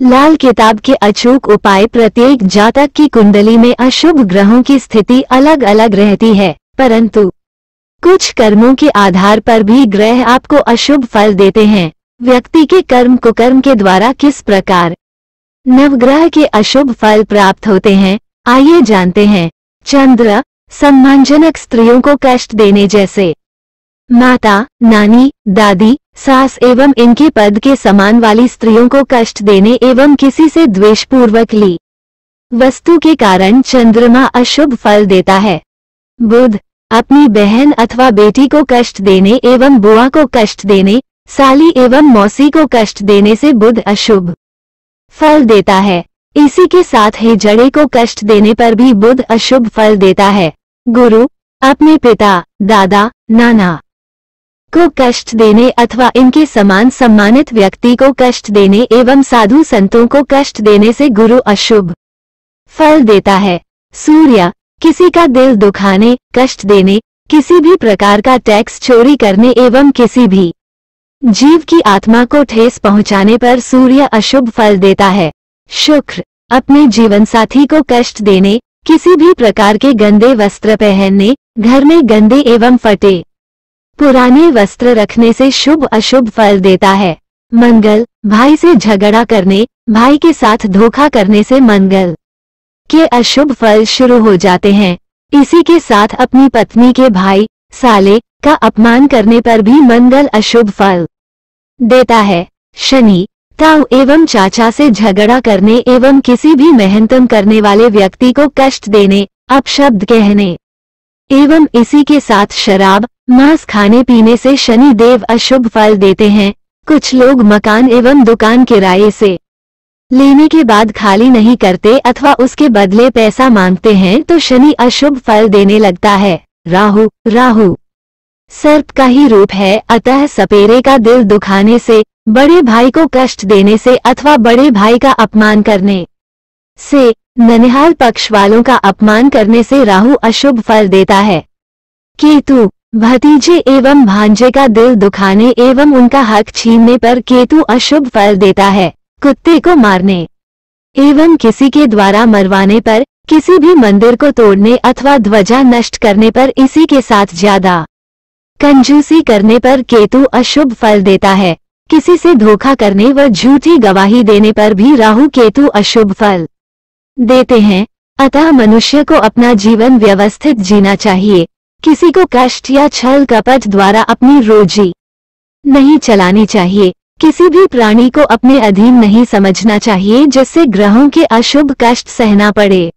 लाल किताब के अचूक उपाय प्रत्येक जातक की कुंडली में अशुभ ग्रहों की स्थिति अलग अलग रहती है, परंतु कुछ कर्मों के आधार पर भी ग्रह आपको अशुभ फल देते हैं। व्यक्ति के कर्म कुकर्म के द्वारा किस प्रकार नवग्रह के अशुभ फल प्राप्त होते हैं, आइए जानते हैं। चंद्र, सम्मानजनक स्त्रियों को कष्ट देने जैसे माता, नानी, दादी, सास एवं इनके पद के समान वाली स्त्रियों को कष्ट देने एवं किसी से द्वेषपूर्वक ली। वस्तु के कारण चंद्रमा अशुभ फल देता है। बुध, अपनी बहन अथवा बेटी को कष्ट देने एवं बुआ को कष्ट देने, साली एवं मौसी को कष्ट देने से बुध अशुभ फल देता है। इसी के साथ ही जड़े को कष्ट देने पर भी बुध अशुभ फल देता है। गुरु, अपने पिता, दादा, नाना को कष्ट देने अथवा इनके समान सम्मानित व्यक्ति को कष्ट देने एवं साधु संतों को कष्ट देने से गुरु अशुभ फल देता है। सूर्य, किसी का दिल दुखाने, कष्ट देने, किसी भी प्रकार का टैक्स चोरी करने एवं किसी भी जीव की आत्मा को ठेस पहुँचाने पर सूर्य अशुभ फल देता है। शुक्र, अपने जीवन साथी को कष्ट देने, किसी भी प्रकार के गंदे वस्त्र पहनने, घर में गंदे एवं फटे। पुराने वस्त्र रखने से शुभ अशुभ फल देता है। मंगल, भाई से झगड़ा करने, भाई के साथ धोखा करने से मंगल के अशुभ फल शुरू हो जाते हैं। इसी के साथ अपनी पत्नी के भाई, साले, का अपमान करने पर भी मंगल अशुभ फल देता है। शनि, ताऊ एवं चाचा से झगड़ा करने एवं किसी भी मेहनतम करने वाले व्यक्ति को कष्ट देने, अपशब्द कहने एवं इसी के साथ शराब मांस खाने पीने से शनि देव अशुभ फल देते हैं। कुछ लोग मकान एवं दुकान किराए से लेने के बाद खाली नहीं करते अथवा उसके बदले पैसा मांगते हैं तो शनि अशुभ फल देने लगता है। राहु राहु। सर्प का ही रूप है, अतः सपेरे का दिल दुखाने से, बड़े भाई को कष्ट देने से अथवा बड़े भाई का अपमान करने से, ननिहाल पक्ष वालों का अपमान करने से राहु अशुभ फल देता है। केतु भतीजे एवं भांजे का दिल दुखाने एवं उनका हक छीनने पर केतु अशुभ फल देता है, कुत्ते को मारने। एवं किसी के द्वारा मरवाने पर, किसी भी मंदिर को तोड़ने अथवा ध्वजा नष्ट करने पर इसी के साथ ज़्यादा। कंजूसी करने पर केतु अशुभ फल देता है, किसी से धोखा करने व झूठी गवाही देने पर भी राहु केतु अशुभ फल देते हैं। अतः मनुष्य को अपना जीवन व्यवस्थित जीना चाहिए। किसी को कष्ट या छल कपट द्वारा अपनी रोजी नहीं चलानी चाहिए। किसी भी प्राणी को अपने अधीन नहीं समझना चाहिए, जिससे ग्रहों के अशुभ कष्ट सहना पड़े।